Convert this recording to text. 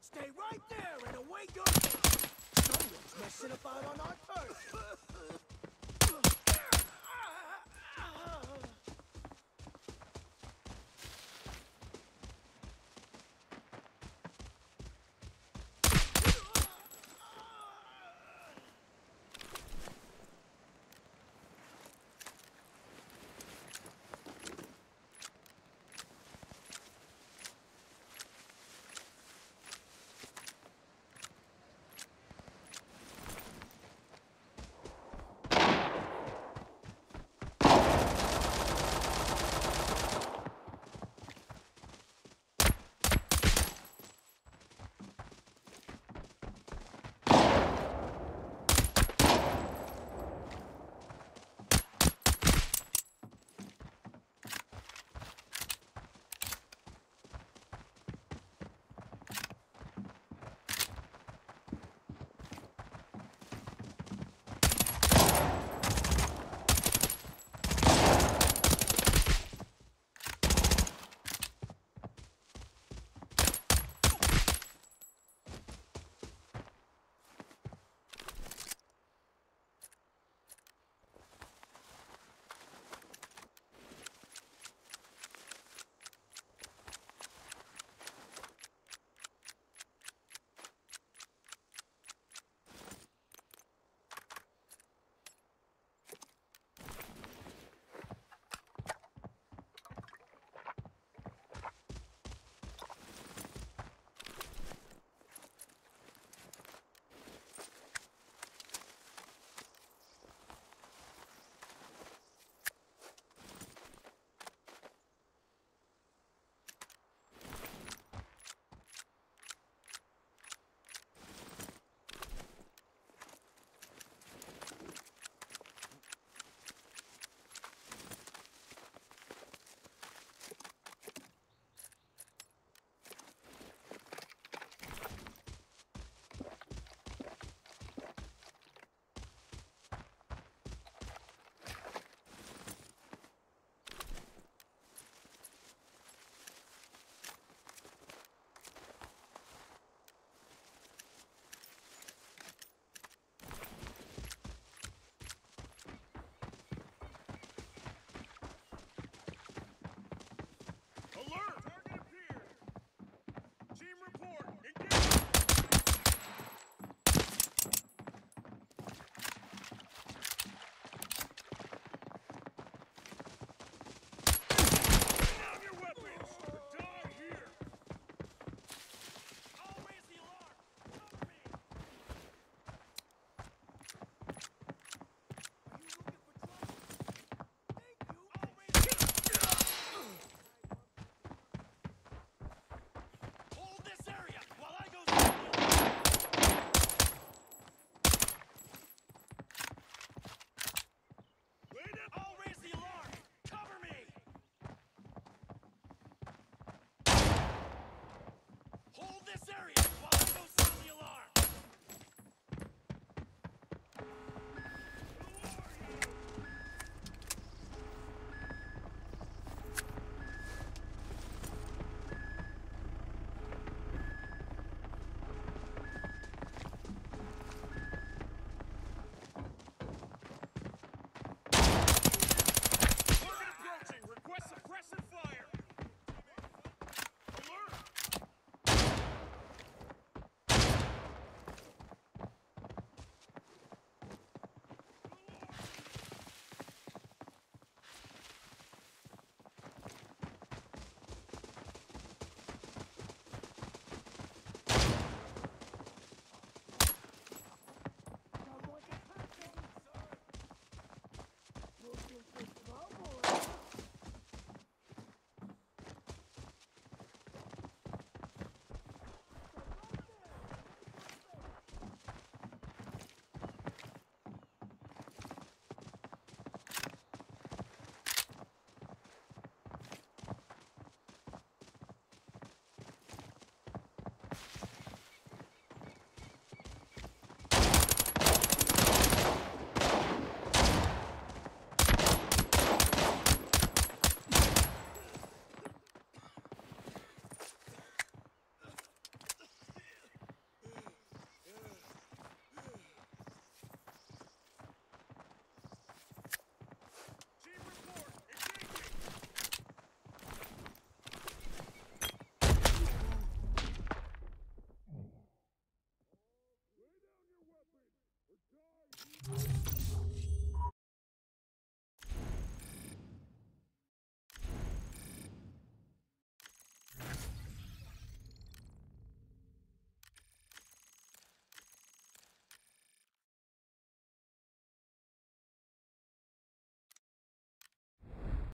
Stay right there and await your. Someone's messing about on our turf. support.